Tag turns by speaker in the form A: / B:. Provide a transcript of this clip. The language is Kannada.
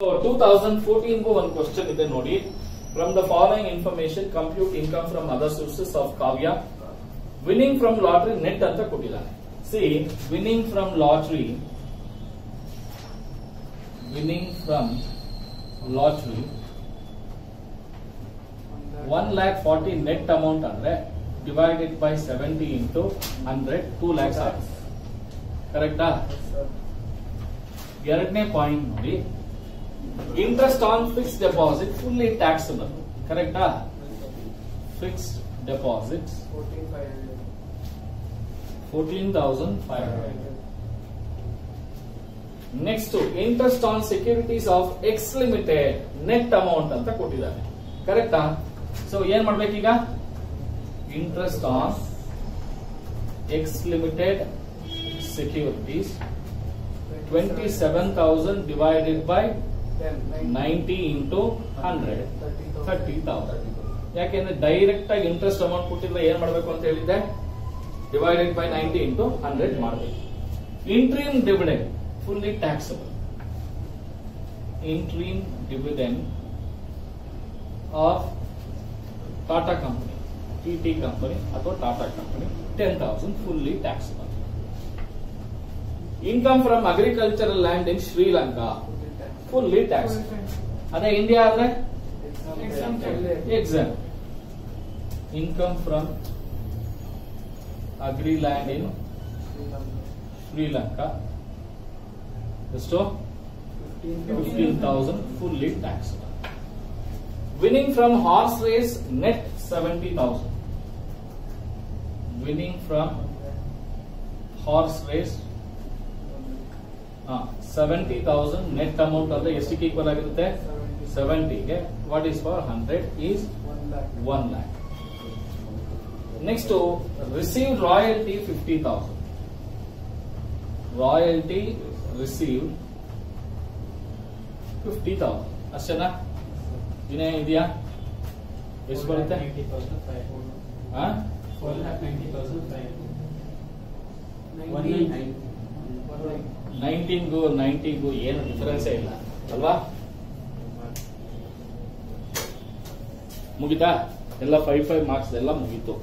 A: ಟೂ ತೌಸಂಡ್ ಒಂದು ಕ್ವಶನ್ ಇದೆ ನೋಡಿ. From the following information compute income from other sources of Kavya winning from lottery net ಅಂತ ಕೊಟ್ಟಿದ್ದಾರೆ C winning from lottery winning from lottery one lakh forty net amount ಅಂದ್ರೆ divided by seventy into hundred two lakhs ಆಗುತ್ತೆ. ಕರೆಕ್ಟಾ ಎರಡನೇ ಪಾಯಿಂಟ್ ನೋಡಿ. Interest on fix deposit fully taxable ಕರೆಕ್ಟಾ fixed deposit fourteen thousand five hundred next interest on securities of X limited net amount ಅಂತ ಕೊಟ್ಟಿದ್ದಾರೆ. ಕರೆಕ್ಟಾ ಸೊ ಏನ್ ಮಾಡ್ಬೇಕೀಗ? Interest on X limited securities twenty seven thousand divided by ninety into hundred. Thirty thousand ಯಾಕೆಂದ್ರೆ ಡೈರೆಕ್ಟ್ ಆಗಿ ಇಂಟ್ರೆಸ್ಟ್ ಅಮೌಂಟ್ ಕೊಟ್ಟಿದ್ರೆ ಏನ್ ಮಾಡ್ಬೇಕು ಅಂತ ಹೇಳಿದ್ದೆ? Divided by ninety into hundred ಮಾಡಬೇಕು. Interim dividend fully taxable interim dividend of Tata company T company ಅಥವಾ Tata company ten thousand fully taxable income from agricultural land in Sri Lanka fully tax ಅದೇ ಇಂಡಿಯಾ ಆದ್ರೆ exempt income from agri land in Sri Lanka ಎಷ್ಟು fifteen thousand fully tax winning from horse race net seventy thousand winning from horse race seventy thousand net amount ಅಂದ್ರೆ ಎಷ್ಟಕ್ಕೆ ಈಕ್ವಲ್ ಆಗಿರುತ್ತೆ? ಸೆವೆಂಟಿಗೆ what is for hundred is one lakh next receive royalty fifty thousand royalty receive fifty thousand ಅಷ್ಟೇನಾ? ಇನ್ನೇ ಇದೆಯಾ? ಎಷ್ಟು ಬರುತ್ತೆ? ಹಾ ನೈನ್ಟೀನ್ಗೂ ನೈನ್ಟಿಗೂ ಏನು ಡಿಫರೆನ್ಸೇ ಇಲ್ಲ ಅಲ್ವಾ? ಮುಗಿತಾ? ಎಲ್ಲ ಫೈವ್ ಫೈವ್ ಮಾರ್ಕ್ಸ್ ಎಲ್ಲ ಮುಗೀತು.